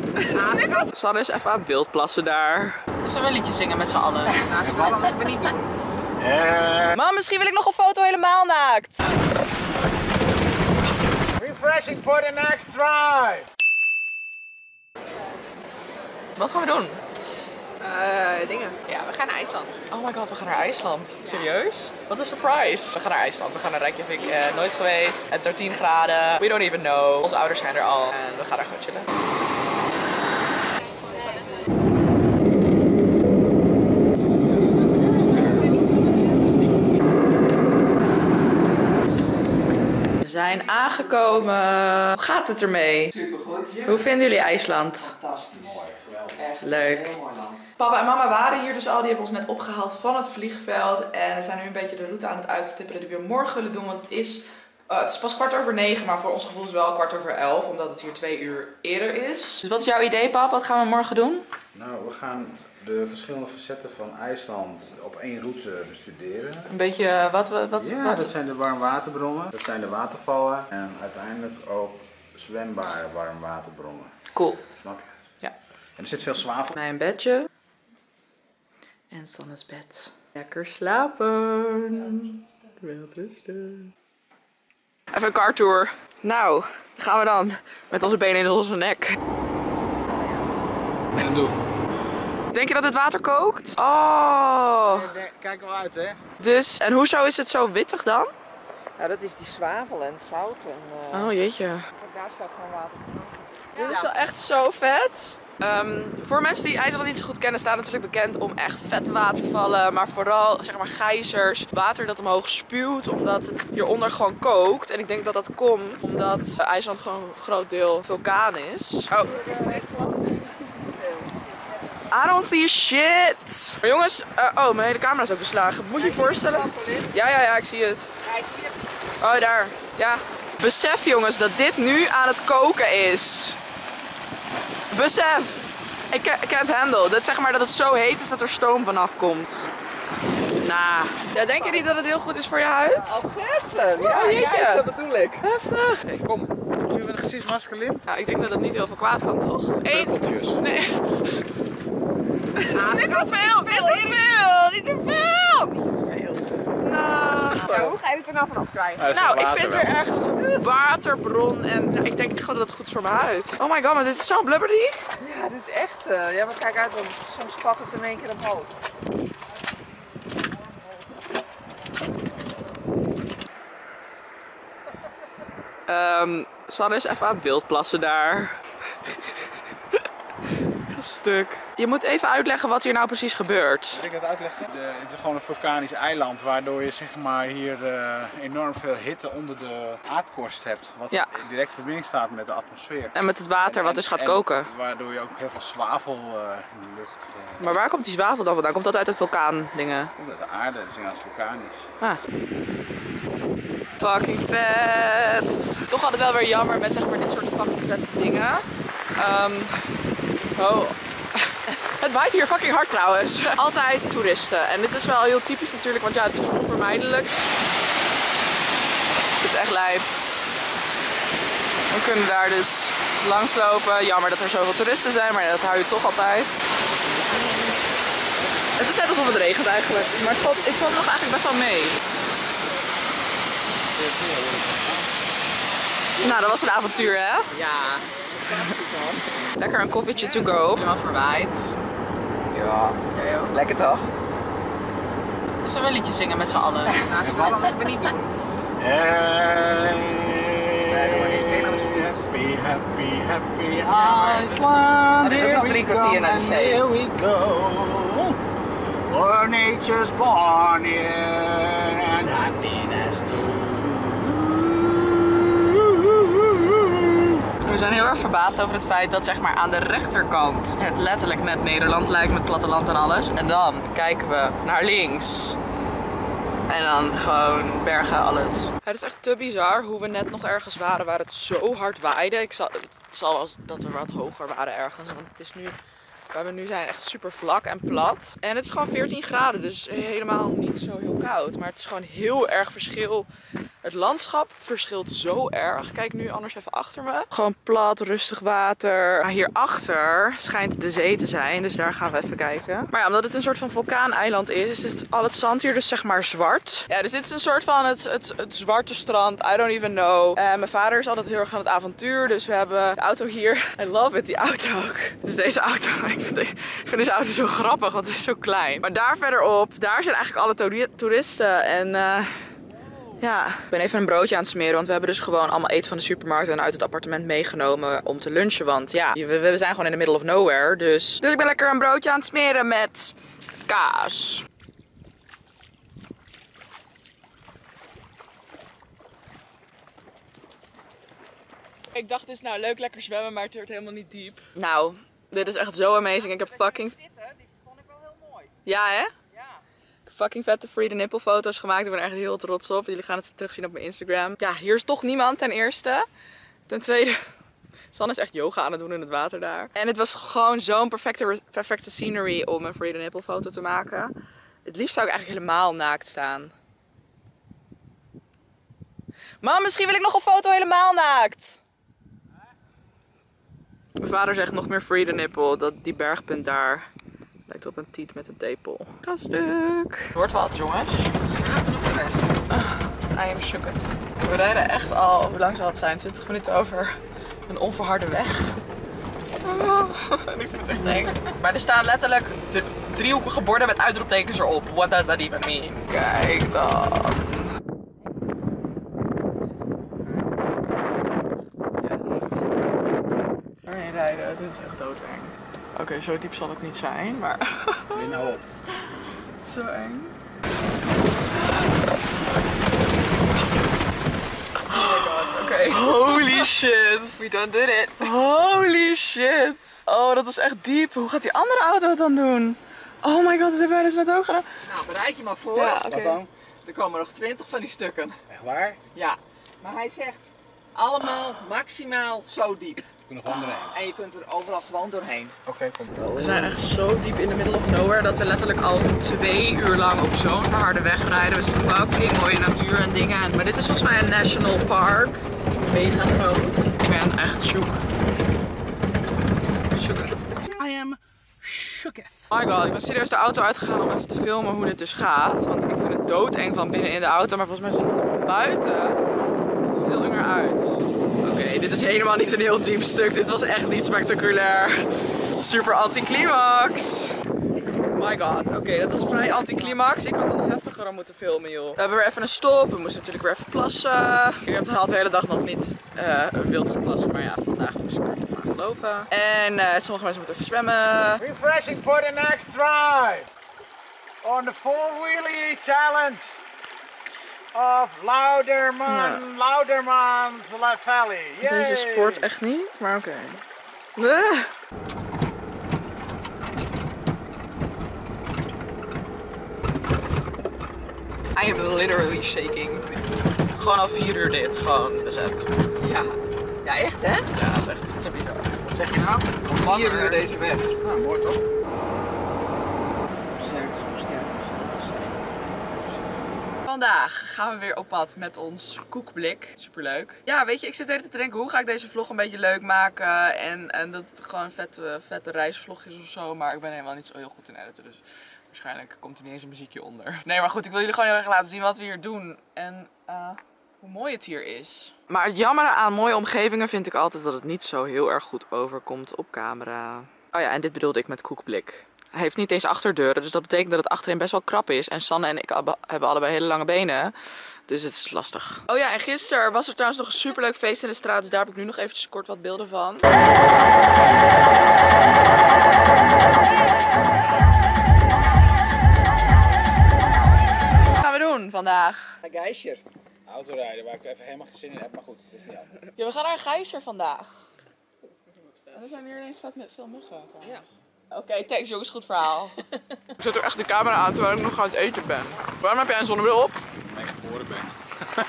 Sanne is even aan het wildplassen daar. Zullen we een liedje zingen met z'n allen? Nou, dat moeten we niet doen. Mam, misschien wil ik nog een foto helemaal naakt. Refreshing for the next drive. Wat gaan we doen? Eh, dingen. Ja, we gaan naar IJsland. Oh my god, we gaan naar IJsland. Serieus? Wat een surprise. We gaan naar IJsland. We gaan naar Reykjavik. Eh, nooit geweest. Het is er 10 graden. We don't even know. Onze ouders zijn er al. En we gaan daar gewoon chillen. Zijn aangekomen. Hoe gaat het ermee? Supergoed. Hoe vinden jullie IJsland? Fantastisch. Mooi, geweldig. Echt Leuk. heel mooi land. Papa en mama waren hier dus al. Die hebben ons net opgehaald van het vliegveld. En we zijn nu een beetje de route aan het uitstippelen die we morgen willen doen. Want het is, eh, het is pas kwart over negen, maar voor ons gevoel is het wel kwart over elf. Omdat het hier twee uur eerder is. Dus wat is jouw idee, pap? Wat gaan we morgen doen? Nou, we gaan de verschillende facetten van IJsland op één route bestuderen. Een beetje eh, wat we... Wat, Ja, wat? dat zijn de warmwaterbronnen, dat zijn de watervallen en uiteindelijk ook zwembare warmwaterbronnen. Cool. Snap je? Ja. En er zit veel zwavel. Mijn bedje. En Sanne's bed. Lekker slapen. Welterusten. Even een cartour. Nou, daar gaan we dan. Met onze benen in onze nek. En doe. Denk je dat het water kookt? Oh. Kijk wel uit, hè? Dus, en hoezo is het zo wittig dan? Nou, dat is die zwavel en zout. En, eh, Oh jeetje. Daar staat gewoon water. Dit is wel echt zo vet. Ehm, voor mensen die IJsland niet zo goed kennen, staat natuurlijk bekend om echt vette watervallen. Maar vooral, zeg maar, gijzers. Water dat omhoog spuwt, omdat het hieronder gewoon kookt. En ik denk dat dat komt omdat IJsland gewoon een groot deel vulkaan is. Oh. I don't see shit. Maar jongens, eh, oh, mijn hele camera is ook beslagen. Moet je je voorstellen? Ja, ja, ja, ik zie het. Kijk hier. Oh, daar. Ja. Besef jongens dat dit nu aan het koken is. Besef. Ik ca- can't handle. Dat zeg maar dat het zo heet is dat er stoom vanaf komt. Nah. Ja, denk je niet dat het heel goed is voor je huid? Gessler. Oh, jeetje. dat bedoel ik. Heftig. Hey, kom. Nu met een gezichtsmasker in. Ja, ik denk dat het niet heel veel kwaad kan, toch? Eén. Druppeltjes. Niet te veel, niet te veel, niet te veel. Nou. Ja, hoe ga je het er nou vanaf krijgen? Ja, Nou, wel ik vind wel. er ergens een waterbron en nou, ik denk echt gewoon dat het goed is voor mijn huid. Oh my god, maar dit is zo blubbery. Ja, dit is echt... eh, ja, maar kijk uit, want soms spat het in één keer omhoog. Ehm Sanne is even aan het wildplassen daar. Stuk. Je moet even uitleggen wat hier nou precies gebeurt. Wil ik dat uitleggen? De, het is gewoon een vulkanisch eiland waardoor je zeg maar hier eh, enorm veel hitte onder de aardkorst hebt. Wat Ja. in directe verbinding staat met de atmosfeer. En met het water wat dus gaat En koken. Waardoor je ook heel veel zwavel eh, in de lucht. eh Maar waar komt die zwavel dan vandaan? Komt dat uit het vulkaan dingen? omdat de aarde, het is inderdaad vulkanisch. Ah. Fucking vet. Toch altijd wel weer jammer met zeg maar dit soort fucking vette dingen. Ehm, oh. Het waait hier fucking hard trouwens. Altijd toeristen. En dit is wel heel typisch natuurlijk, want ja, het is onvermijdelijk. Het is echt lijp. We kunnen daar dus langslopen. Jammer dat er zoveel toeristen zijn, maar dat hou je toch altijd. Het is net alsof het regent eigenlijk. Maar het valt, het valt nog eigenlijk best wel mee. Nou, dat was een avontuur, hè? Ja. Lekker een koffietje to go. Helemaal verwaaid. Ja. Jij ook? Lekker toch? Zullen we een liedje zingen met z'n allen? Nou, dat moeten we niet doen. Wat happy, happy, happy Iceland. Er is ook Here nog we drie kwartier naar de zee. Here we go. For nature's born here zijn heel erg verbaasd over het feit dat zeg maar aan de rechterkant het letterlijk net Nederland lijkt met platteland en alles. En dan kijken we naar links. En dan gewoon bergen alles. Het is echt te bizar hoe we net nog ergens waren waar het zo hard waaide. Ik zal, het zal als dat we wat hoger waren ergens. Want het is nu, waar we nu zijn, echt super vlak en plat. En het is gewoon 14 graden, dus helemaal niet zo heel koud. Maar het is gewoon heel erg verschil Het landschap verschilt zo erg. Kijk nu anders even achter me. Gewoon plat, rustig water. Hierachter schijnt de zee te zijn. Dus daar gaan we even kijken. Maar ja, omdat het een soort van vulkaaneiland is, is het, al het zand hier dus zeg maar zwart. Ja, dus dit is een soort van het, het, het zwarte strand. I don't even know. Eh, mijn vader is altijd heel erg aan het avontuur. Dus we hebben de auto hier. I love it, die auto ook. Dus deze auto, ik vind, deze, auto zo grappig, want het is zo klein. Maar daar verderop, daar zijn eigenlijk alle toeri- toeristen. En eh, ja, ik ben even een broodje aan het smeren, want we hebben dus gewoon allemaal eten van de supermarkt en uit het appartement meegenomen om te lunchen. Want ja, we, we zijn gewoon in the middle of nowhere. Dus, dus ik ben lekker een broodje aan het smeren met kaas. Ik dacht, is nou leuk lekker zwemmen, maar het wordt helemaal niet diep. Nou, dit is echt zo amazing. Ik heb fucking... Zitten, die vond ik wel heel mooi. Ja, hè? Fucking vette free the nipple foto's gemaakt. Ik ben er echt heel trots op. Jullie gaan het terugzien op mijn Instagram. Ja, hier is toch niemand ten eerste. Ten tweede, San is echt yoga aan het doen in het water daar. En het was gewoon zo'n perfecte, perfecte scenery om een free the nipple foto te maken. Het liefst zou ik eigenlijk helemaal naakt staan. Mam, misschien wil ik nog een foto helemaal naakt. Mijn vader zegt nog meer free the nipple. Dat die bergpunt daar op een tiet met een tepel. Ga stuk. Wordt wat, jongens. I am shooked. We rijden echt al, hoe lang zal het zijn? 20 minuten over een onverharde weg. Oh, en ik vind het echt eng. Maar er staan letterlijk driehoekige borden met uitroeptekens erop. What does that even mean? Kijk dan. Ja, niet. Daarheen rijden, dit is echt doodeng. Oké, zo diep zal het niet zijn, maar Weer nou op. zo eng. Oh my god, oké. Holy shit. We done did it. Holy shit. Oh, dat was echt diep. Hoe gaat die andere auto het dan doen? Oh my god, dat hebben wij dus met ook gedaan. Nou, bereid je maar voor. Ja. Wat dan? Er komen nog 20 van die stukken. Echt waar? Ja. Maar hij zegt allemaal maximaal zo diep. Ik ben nog onderheen. En je kunt er overal gewoon doorheen. Oké, kom. We zijn echt zo diep in the middle of nowhere dat we letterlijk al twee uur lang op zo'n verharde weg rijden. We zien fucking mooie natuur en dingen. Maar dit is volgens mij een national park. Mega groot. Ik ben echt shook. Shooketh. I am shooketh. Oh my god, ik ben serieus de auto uitgegaan om even te filmen hoe dit dus gaat. Want ik vind het doodeng van binnen in de auto, maar volgens mij ziet het er van buiten veel enger uit. Dit is helemaal niet een heel diep stuk. Dit was echt niet spectaculair. Super anticlimax. My god, oké, dat was vrij anticlimax. Ik had het nog heftiger moeten filmen, joh. We hebben weer even een stop. We moesten natuurlijk weer even plassen. Ik heb de hele dag nog niet eh wild geplassen, maar ja, vandaag moest ik er aan geloven. En eh, sommige mensen moeten even zwemmen. Refreshing for the next drive. On the four-wheelie challenge of Louderman, Louderman's La Valley. Deze sport echt niet, maar oké. Ah. I am literally shaking. Gewoon al vier uur dit, gewoon besef. Ja. Ja, echt hè? Ja, het is echt te bizar. Wat zeg je nou? Vier uur deze weg. Nou, mooi toch? Sterk, zo sterk zijn. Vandaag gaan we weer op pad met ons koekblik. Superleuk. Ja, weet je, ik zit tijd te denken, hoe ga ik deze vlog een beetje leuk maken? En, en dat het gewoon een vette, vette reisvlog is of zo. Maar ik ben helemaal niet zo heel goed in editen, dus waarschijnlijk komt er niet eens een muziekje onder. Nee, maar goed, ik wil jullie gewoon heel erg laten zien wat we hier doen. En eh, hoe mooi het hier is. Maar het jammere aan mooie omgevingen vind ik altijd dat het niet zo heel erg goed overkomt op camera. Oh ja, en dit bedoelde ik met koekblik. Hij heeft niet eens achterdeuren, dus dat betekent dat het achterin best wel krap is. En Sanne en ik hebben allebei hele lange benen. Dus het is lastig. Oh ja, en gisteren was er trouwens nog een superleuk feest in de straat. Dus daar heb ik nu nog eventjes kort wat beelden van. Wat gaan we doen vandaag? Een geischer. Autorijden waar ik even helemaal geen zin in heb, maar goed, het is niet aan. Ja, we gaan naar Gijzer vandaag. Er zijn hier ineens vet met veel muggen. Ja. Oké, thanks jongens, goed verhaal. ik zet er echt de camera aan terwijl ik nog aan het eten ben. Waarom heb jij een zonnebril op? Omdat ik geboren ben.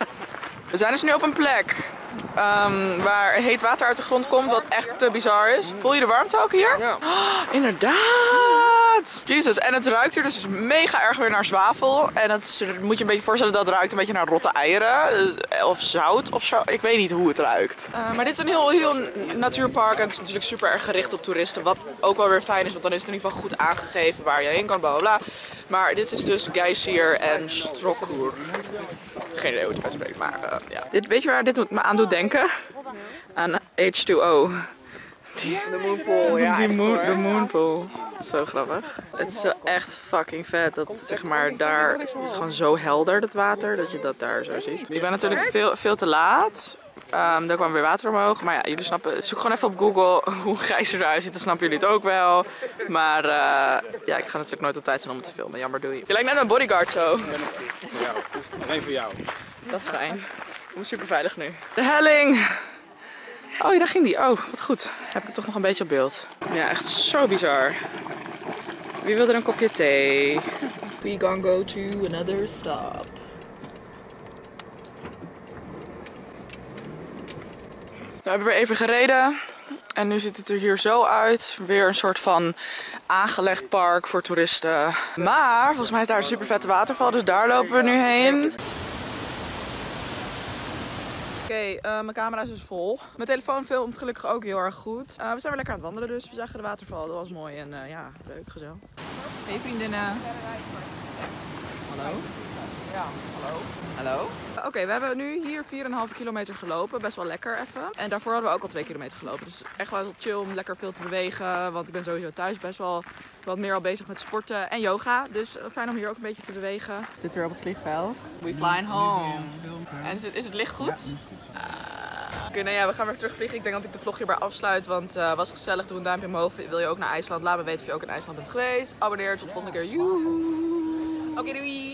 We zijn dus nu op een plek ehm, waar heet water uit de grond komt, wat echt te bizar is. Voel je de warmte ook hier? Ja. Oh, inderdaad! Vet. Jesus, en het ruikt hier dus mega erg weer naar zwavel. En is- moet je een beetje voorstellen dat het ruikt een beetje naar rotte eieren. eh, Of zout of zo. Ik weet niet hoe het ruikt. Eh, maar dit is een heel, heel natuurpark. En het is natuurlijk super erg gericht op toeristen. Wat ook wel weer fijn is, want dan is het in ieder geval goed aangegeven waar je heen kan, bla bla bla. Maar dit is dus Geysir en Strokur. Geen idee hoe het uitspreekt, maar eh, ja. Dit, weet je waar dit me aan doet denken? Aan H2O. De moonpool, ja. Die moon, de moonpool. Zo grappig. Het is echt fucking vet. Dat zeg maar daar. Het is gewoon zo helder, dat water, dat je dat daar zo ziet. Ik ben natuurlijk veel, veel te laat. Ehm er kwam weer water omhoog. Maar ja, jullie snappen. Zoek gewoon even op Google hoe grijs eruit ziet. Dan snappen jullie het ook wel. Maar eh, ja, ik ga natuurlijk nooit op tijd zijn om het te filmen. Jammer, doei. Je lijkt net een bodyguard zo. Voor jou. Alleen voor jou. Dat is fijn. Ik voel me super veilig nu. De helling! Oh, ja, daar ging die. Oh, wat goed. Heb ik het toch nog een beetje op beeld. Ja, echt zo bizar. Wie wil er een kopje thee? We gonna go to another stop. We hebben weer even gereden. En nu ziet het er hier zo uit. Weer een soort van aangelegd park voor toeristen. Maar volgens mij is daar een super vette waterval. Dus daar lopen we nu heen. Oké, eh, mijn camera is dus vol. Mijn telefoon filmt gelukkig ook heel erg goed. Eh, we zijn weer lekker aan het wandelen dus. We zagen de waterval. Dat was mooi en eh, ja, leuk, gezellig. Hey vriendinnen. Hallo? Ja, hallo. Hallo? Oké, we hebben nu hier 4,5 kilometer gelopen. Best wel lekker even. En daarvoor hadden we ook al 2 kilometer gelopen. Dus echt wel chill om lekker veel te bewegen. Want ik ben sowieso thuis best wel wat meer al bezig met sporten en yoga. Dus eh, fijn om hier ook een beetje te bewegen. We zitten weer op het vliegveld. We flying home. En is het, is het licht goed? Oké, nou ja, we gaan weer terugvliegen. Ik denk dat ik de vlog hierbij afsluit, want het was gezellig. Doe een duimpje omhoog. Wil je ook naar IJsland? Laat me weten of je ook in IJsland bent geweest. Abonneer. Tot de volgende keer. Oké, doei.